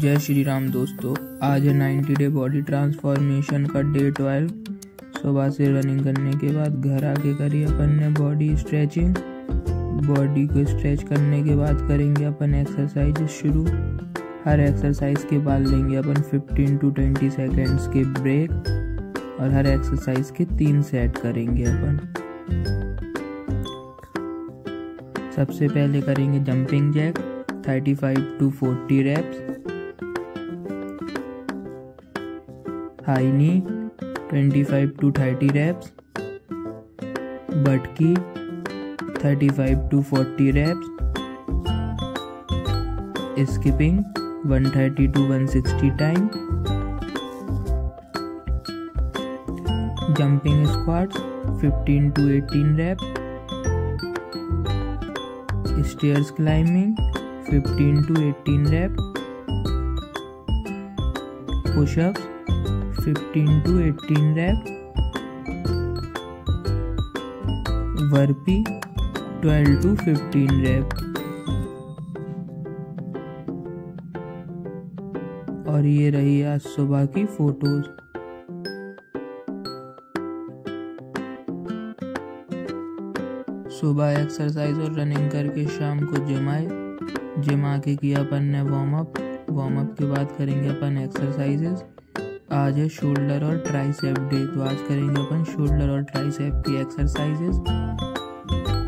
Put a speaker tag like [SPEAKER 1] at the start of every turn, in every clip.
[SPEAKER 1] जय श्री राम दोस्तों आज है नाइन्टी डे बॉडी ट्रांसफॉर्मेशन का डे ट्वेल्व सुबह से रनिंग करने के बाद घर आके करिए अपन ने बॉडी स्ट्रेचिंग बॉडी को स्ट्रेच करने के बाद करेंगे अपन एक्सरसाइज शुरू हर एक्सरसाइज के बाद लेंगे अपन 15 टू 20 सेकेंड्स के ब्रेक और हर एक्सरसाइज के तीन सेट करेंगे अपन सबसे पहले करेंगे jumping jack 35 to 40 reps high knee 25 to 30 reps, butt key 35 to 40 reps, skipping 130 to 160 times, jumping squats 15 to 18 reps, stairs climbing 15 to 18 reps, push-ups fifteen to eighteen rep burpee twelve to fifteen rep और ये रही आज सुबह की photos सुबह exercise और running करके शाम को जिम आए जिम आके किया अपन ने वार्म अप वार्म अप के बाद करेंगे अपन एक्सरसाइजेज़ आज है शोल्डर और ट्राइसेप डे तो आज करेंगे अपन शोल्डर और ट्राइसेप की एक्सरसाइजेस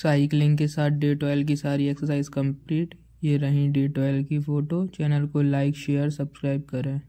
[SPEAKER 1] साइकिलिंग के साथ डे ट्वेल्व की सारी एक्सरसाइज कंप्लीट ये रही डे ट्वेल्व की फ़ोटो चैनल को लाइक शेयर सब्सक्राइब करें